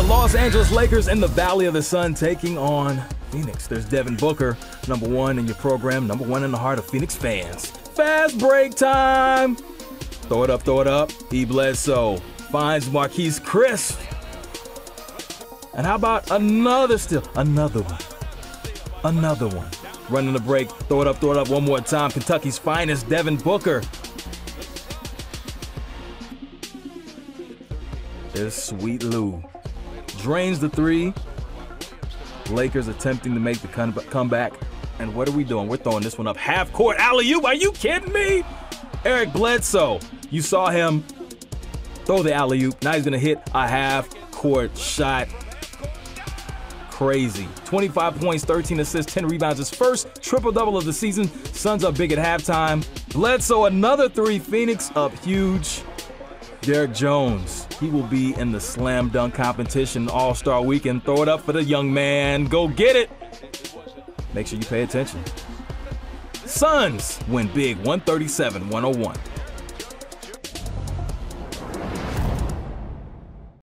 The Los Angeles Lakers in the Valley of the Sun taking on Phoenix. There's Devin Booker, number one in your program, number one in the heart of Phoenix fans. Fast break time. Throw it up, throw it up. E. Bledsoe finds Marquese Chriss. And how about another steal? Another one. Another one. Running the break. Throw it up, throw it up one more time. Kentucky's finest, Devin Booker. There's Sweet Lou. Drains the three. Lakers attempting to make the come- comeback. And what are we doing? We're throwing this one up half court. Alley oop. Are you kidding me? Eric Bledsoe. You saw him throw the alley oop. Now he's going to hit a half court shot. Crazy. 25 points, 13 assists, 10 rebounds. His first triple double of the season. Suns up big at halftime. Bledsoe, another three. Phoenix up huge. Derrick Jones, he will be in the slam dunk competition All Star weekend. Throw it up for the young man. Go get it. Make sure you pay attention. Suns win big 137 101.